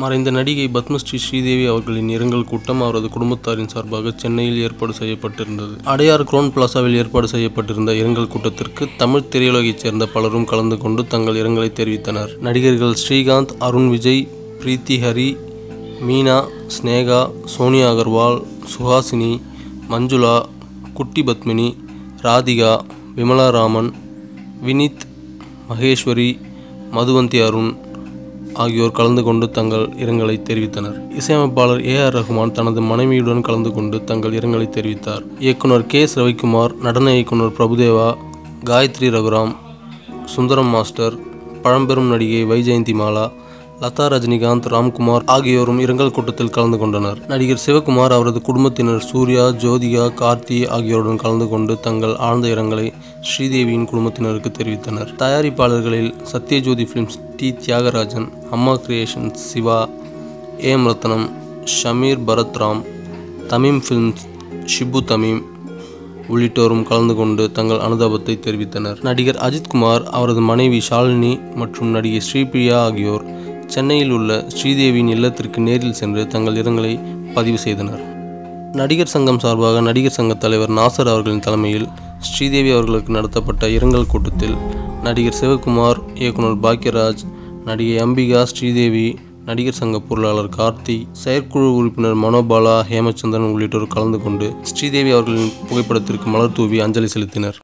மறைந்த நடிகை பத்மஸ்ரீ ஸ்ரீதேவி அவர்களின் இரங்கல் கூட்டம் அவரது குடும்பத்தாரின் சார்பாக சென்னையில் ஏற்பாடு செய்யப்பட்டிருந்தது. அடையார் குரோன் பிளாசாவில் ஏற்பாடு செய்யப்பட்டிருந்த இரங்கல் கூட்டத்திற்கு தமிழ் திரையுலகைச் சேர்ந்த பலரும் கலந்து கொண்டு தங்கள் இரங்கலை தெரிவித்தனர். நடிகர்கள் ஸ்ரீகாந்த் அருண் விஜய் பிரீத்தி ஹரி மீனா ஸ்னேகா சோனியா அகர்வால் சுஹாசினி மஞ்சுளா குட்டி பத்மினி ராதிகா விமலா ராமன் வினித் மகேஸ்வரி மதுவந்தி அருண் ஆகியோர் கலந்து கொண்டு தங்கள் இரங்கலை தெரிவித்தனர். இசையமைப்பாளர் ஏ ஆர் ரஹ்மான் தனது மனைவியுடன் கலந்து கொண்டு தங்கள் இரங்கலை தெரிவித்தார். இயக்குனர் கே எஸ் ரவிக்குமார் நடன இயக்குனர் பிரபுதேவா காயத்ரி ரகுராம் சுந்தரம் மாஸ்டர் பழம்பெரும் நடிகை வைஜெயந்தி மாலா லதா ரஜினிகாந்த் ராம்குமார் ஆகியோரும் இரங்கல் கூட்டத்தில் கலந்து கொண்டனர். நடிகர் சிவகுமார் அவரது குடும்பத்தினர் சூர்யா ஜோதிகா கார்த்தி ஆகியோருடன் கலந்து கொண்டு தங்கள் ஆழ்ந்த இரங்கலை ஸ்ரீதேவியின் குடும்பத்தினருக்கு தெரிவித்தனர். தயாரிப்பாளர்களில் Sathyajyothi films T Thiagarajan Amma creation Siva M Rathnam Shameer Bharathram Thamim films Shibu Thamim உள்ளிட்டோரும் கலந்து கொண்டு தங்கள் அனுதாபத்தை தெரிவித்தனர். நடிகர் அஜித்குமார் அவரது மனைவி ஷாலினி மற்றும் நடிகை ஸ்ரீபிரியா ஆகியோர் சென்னையில் உள்ள ஸ்ரீதேவியின் இல்லத்திற்கு நேரில் சென்று தங்கள் இரங்கலை பதிவு செய்தனர். நடிகர் சங்கம் சார்பாக நடிகர் சங்க தலைவர் நாசர் அவர்களின் தலைமையில் ஸ்ரீதேவி அவர்களுக்கு நடத்தப்பட்ட இரங்கல் கூட்டத்தில் நடிகர் சிவகுமார் இயக்குனர் பாக்யராஜ் நடிகை அம்பிகா ஸ்ரீதேவி நடிகர் சங்க பொருளாளர் கார்த்தி செயற்குழு உறுப்பினர் மனோபாலா ஹேமச்சந்திரன் உள்ளிட்டோர் கலந்து கொண்டு ஸ்ரீதேவி அவர்களின் புகைப்படத்திற்கு மலர் தூவி அஞ்சலி செலுத்தினர்.